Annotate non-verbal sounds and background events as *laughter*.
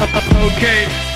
*laughs* okay.